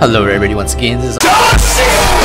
Hello everybody once again, this is